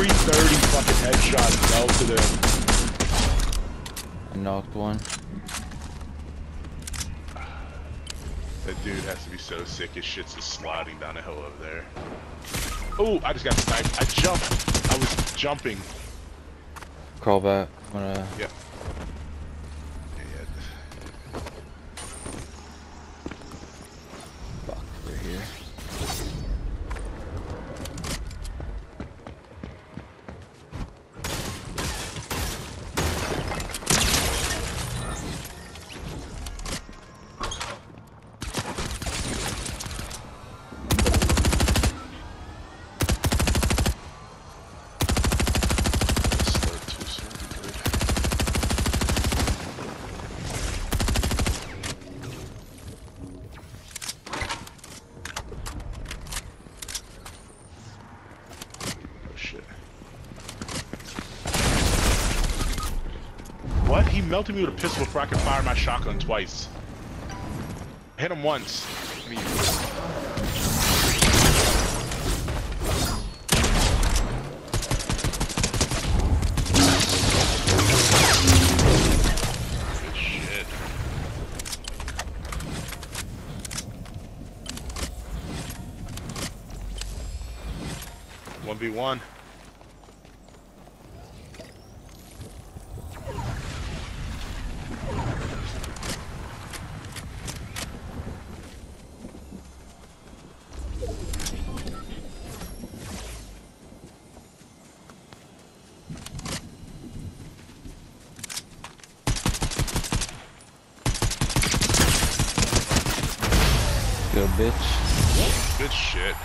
330 fucking headshot to him. I knocked one. That dude has to be so sick. His shit's just sliding down a hill over there. Oh, I just got sniped. I jumped. I was jumping. Crawl back. I'm gonna. Yep. Yeah, What? He melted me with a pistol before I could fire my shotgun twice. Hit him once. One v one. Go, bitch. Good shit.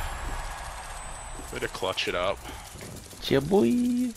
Way to clutch it up. Yeah, boy.